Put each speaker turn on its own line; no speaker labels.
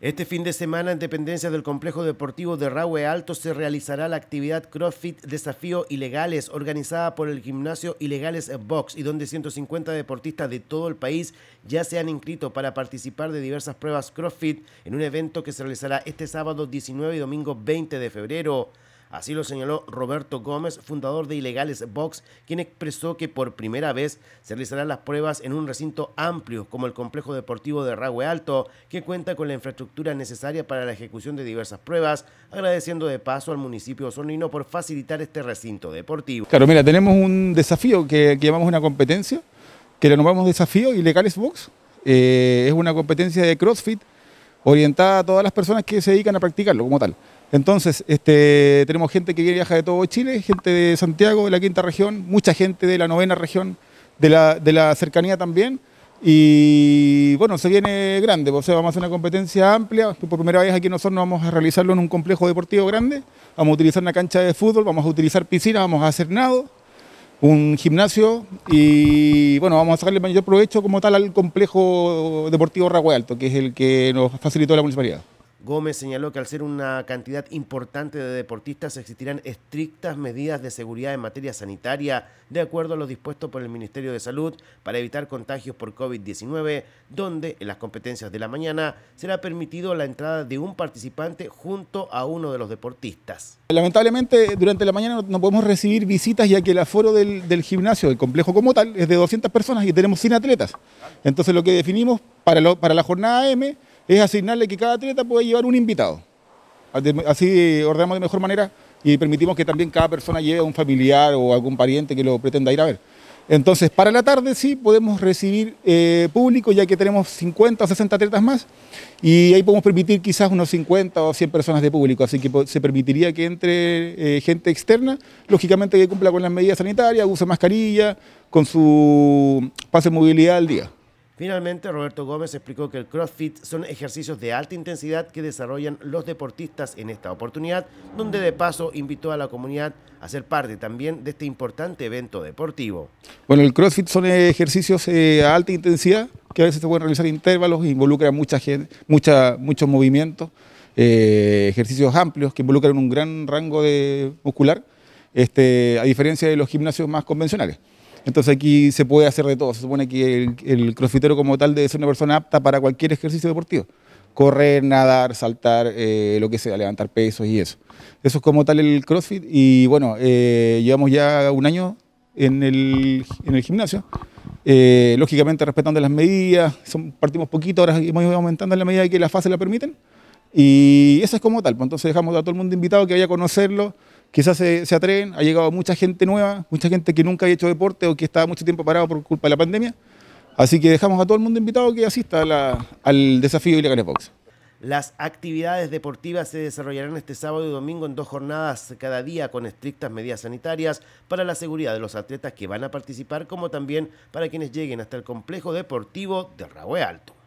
Este fin de semana en dependencia del complejo deportivo de Rahue Alto se realizará la actividad CrossFit Desafío Ilegales organizada por el gimnasio Ilegales Box y donde 150 deportistas de todo el país ya se han inscrito para participar de diversas pruebas CrossFit en un evento que se realizará este sábado 19 y domingo 20 de febrero. Así lo señaló Roberto Gómez, fundador de Ilegales Box, quien expresó que por primera vez se realizarán las pruebas en un recinto amplio como el complejo deportivo de Rahue Alto, que cuenta con la infraestructura necesaria para la ejecución de diversas pruebas, agradeciendo de paso al municipio osornino por facilitar este recinto deportivo.
Claro, mira, tenemos un desafío que, llamamos una competencia, que le nombramos desafío Ilegales Box. Eh, es una competencia de CrossFit orientada a todas las personas que se dedican a practicarlo como tal. Entonces, este, tenemos gente que viaja de todo Chile, gente de Santiago, de la quinta región, mucha gente de la novena región, de la, de la cercanía también. Y bueno, se viene grande, o sea, vamos a hacer una competencia amplia. Por primera vez aquí nosotros vamos a realizarlo en un complejo deportivo grande. Vamos a utilizar una cancha de fútbol, vamos a utilizar piscina, vamos a hacer nado, un gimnasio y bueno, vamos a sacarle mayor provecho como tal al complejo deportivo Ragüe Alto, que es el que nos facilitó la municipalidad.
Gómez señaló que al ser una cantidad importante de deportistas existirán estrictas medidas de seguridad en materia sanitaria, de acuerdo a lo dispuesto por el Ministerio de Salud, para evitar contagios por COVID-19, donde en las competencias de la mañana será permitido la entrada de un participante junto a uno de los deportistas.
Lamentablemente, durante la mañana no podemos recibir visitas ya que el aforo del, gimnasio, del complejo como tal, es de 200 personas y tenemos 100 atletas. Entonces lo que definimos para, para la jornada M es asignarle que cada atleta puede llevar un invitado. Así ordenamos de mejor manera y permitimos que también cada persona lleve a un familiar o algún pariente que lo pretenda ir a ver. Entonces, para la tarde sí podemos recibir eh, público, ya que tenemos 50 o 60 atletas más, y ahí podemos permitir quizás unos 50 o 100 personas de público, así que se permitiría que entre eh, gente externa, lógicamente que cumpla con las medidas sanitarias, use mascarilla, con su pase de movilidad al día.
Finalmente, Roberto Gómez explicó que el CrossFit son ejercicios de alta intensidad que desarrollan los deportistas en esta oportunidad, donde de paso invitó a la comunidad a ser parte también de este importante evento deportivo.
Bueno, el CrossFit son ejercicios eh, a alta intensidad que a veces se pueden realizar intervalos, involucran mucha gente, mucha, muchos movimientos, eh, ejercicios amplios que involucran un gran rango de muscular, este, a diferencia de los gimnasios más convencionales. Entonces aquí se puede hacer de todo. Se supone que el, crossfitero como tal debe ser una persona apta para cualquier ejercicio deportivo. Correr, nadar, saltar, eh, lo que sea, levantar pesos y eso. Eso es como tal el crossfit. Y bueno, eh, llevamos ya un año en el, gimnasio. Eh, lógicamente respetando las medidas, partimos poquito, ahora hemos ido aumentando en la medida que las fases la permiten. Y eso es como tal. Pues entonces dejamos a todo el mundo invitado que vaya a conocerlo quizás se, atreven, ha llegado mucha gente nueva, mucha gente que nunca ha hecho deporte o que estaba mucho tiempo parado por culpa de la pandemia. Así que dejamos a todo el mundo invitado que asista al desafío Ilegales Box.
Las actividades deportivas se desarrollarán este sábado y domingo en dos jornadas cada día con estrictas medidas sanitarias para la seguridad de los atletas que van a participar, como también para quienes lleguen hasta el complejo deportivo de Rahue Alto.